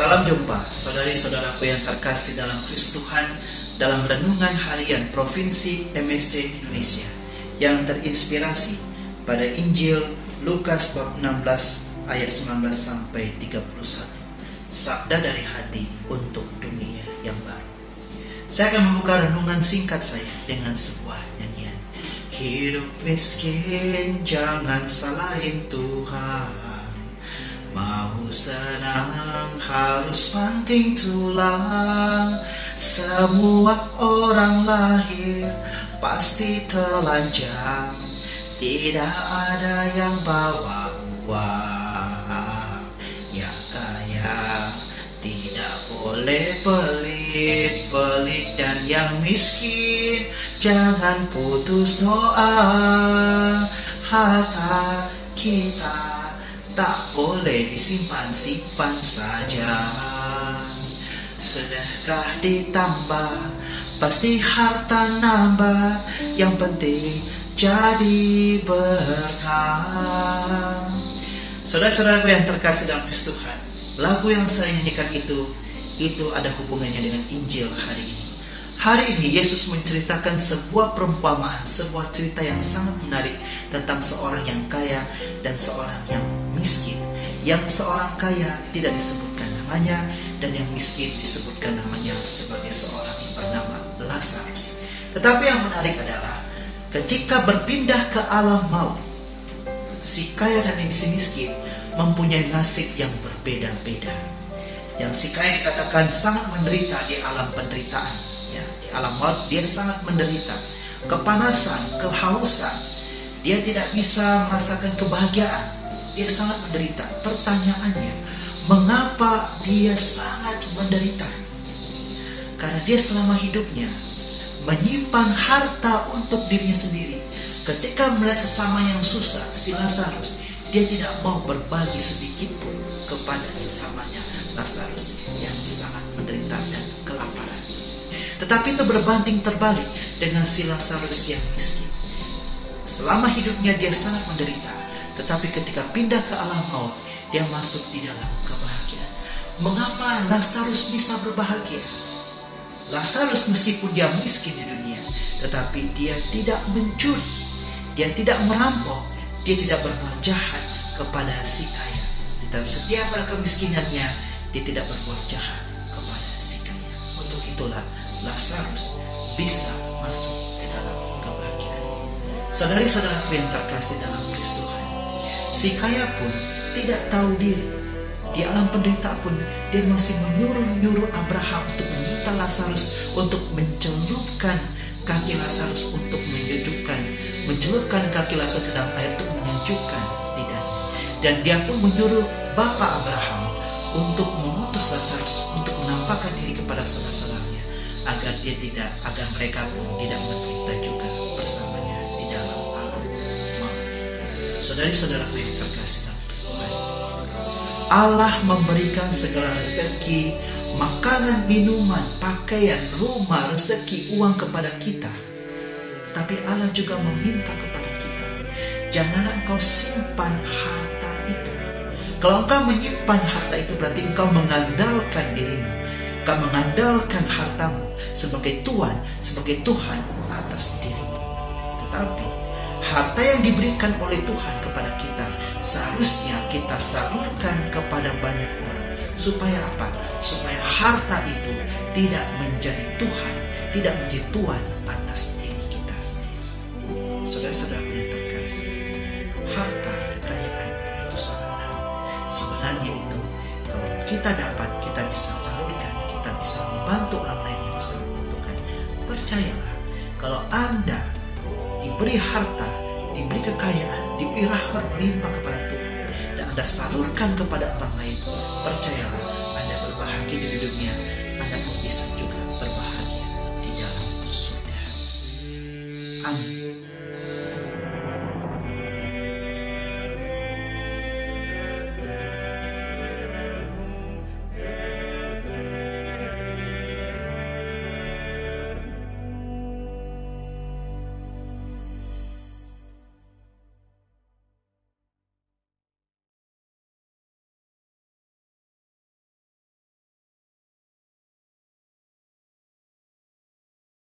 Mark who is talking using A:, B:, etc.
A: Salam jumpa saudari-saudaraku yang terkasih dalam Kristus Tuhan dalam renungan harian Provinsi MSC Indonesia yang terinspirasi pada Injil Lukas bab 16 ayat 19 sampai 31. Sabda dari hati untuk dunia yang baru. Saya akan membuka renungan singkat saya dengan sebuah nyanyian. Hidup miskin jangan salahin Tuhan. Mau senang harus banting tulang Semua orang lahir pasti telanjang. Tidak ada yang bawa uang. Ya kaya tidak boleh pelit Pelit dan yang miskin. Jangan putus doa Harta kita tak boleh disimpan-simpan saja. Sedekah ditambah, pasti harta nambah. Yang penting jadi berkah. Saudara-saudaraku yang terkasih dalam Kristus Tuhan, lagu yang saya nyanyikan itu, itu ada hubungannya dengan Injil hari ini. Hari ini Yesus menceritakan sebuah perumpamaan, sebuah cerita yang sangat menarik tentang seorang yang kaya dan seorang yang miskin. Yang seorang kaya tidak disebutkan namanya dan yang miskin disebutkan namanya sebagai seorang yang bernama Lazarus. Tetapi yang menarik adalah ketika berpindah ke alam maut, si kaya dan yang si miskin mempunyai nasib yang berbeda-beda. Yang si kaya dikatakan sangat menderita di alam penderitaan alam maut dia sangat menderita. Kepanasan, kehausan. Dia tidak bisa merasakan kebahagiaan. Dia sangat menderita. Pertanyaannya mengapa dia sangat menderita? Karena dia selama hidupnya menyimpan harta untuk dirinya sendiri. Ketika melihat sesama yang susah si Lazarus dia tidak mau berbagi sedikit pun kepada sesamanya. Lazarus yang sangat menderita tetapi itu berbanding terbalik dengan si Lazarus yang miskin. Selama hidupnya dia sangat menderita, tetapi ketika pindah ke alam maut, dia masuk di dalam kebahagiaan. Mengapa Lazarus bisa berbahagia? Lazarus meskipun dia miskin di dunia, tetapi dia tidak mencuri, dia tidak merampok, dia tidak berbuat jahat kepada si kaya. Dalam setiap kemiskinannya, dia tidak berbuat jahat kepada si kaya. Untuk itulah Lazarus bisa masuk ke dalam kebahagiaan. Saudari-saudaraku yang terkasih dalam Kristus Tuhan, si kaya pun tidak tahu diri. Di alam pendeta pun dia masih menyuruh-nyuruh Abraham untuk meminta Lazarus untuk mencelupkan kaki Lazarus untuk menyejukkan, mencelupkan kaki Lazarus ke dalam air untuk menyejukkan lidahnya. Dan dia pun menyuruh Bapak Abraham untuk mengutus Lazarus untuk menampakkan diri kepada saudara-saudaranya agar dia tidak agar mereka pun tidak menderita juga bersamanya di dalam alam maut. Saudari-saudaraku yang terkasih dalam Tuhan, Allah memberikan segala rezeki, makanan, minuman, pakaian, rumah, rezeki, uang kepada kita. Tapi Allah juga meminta kepada kita, janganlah engkau simpan harta itu. Kalau engkau menyimpan harta itu berarti engkau mengandalkan dirimu Kau mengandalkan hartamu sebagai Tuhan, sebagai Tuhan atas dirimu. Tetapi harta yang diberikan oleh Tuhan kepada kita seharusnya kita salurkan kepada banyak orang. Supaya apa? Supaya harta itu tidak menjadi Tuhan, tidak menjadi Tuhan atas diri kita sendiri. Saudara-saudara yang terkasih, harta kekayaan itu sarana. Sebenarnya itu kalau kita dapat, membantu orang lain yang sedang membutuhkan. Percayalah, kalau Anda diberi harta, diberi kekayaan, diberi rahmat melimpah kepada Tuhan, dan Anda salurkan kepada orang lain, percayalah, Anda berbahagia di dunia, Anda pun bisa juga berbahagia di dalam surga. Amin.